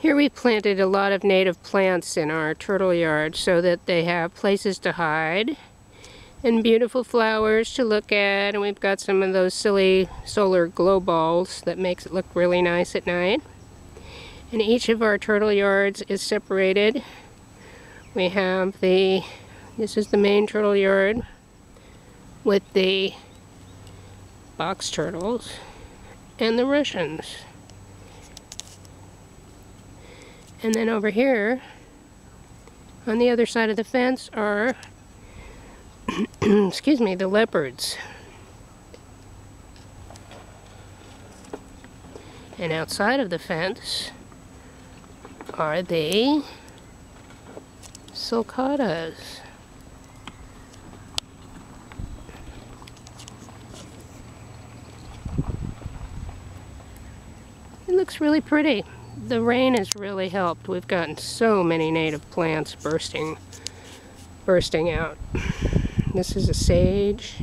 Here we planted a lot of native plants in our turtle yard so that they have places to hide and beautiful flowers to look at and we've got some of those silly solar glow balls that makes it look really nice at night. And each of our turtle yards is separated. We have the, this is the main turtle yard with the box turtles and the Russians. And then over here, on the other side of the fence are, excuse me, the leopards. And outside of the fence are the sulcatas. It looks really pretty the rain has really helped. We've gotten so many native plants bursting bursting out. This is a sage.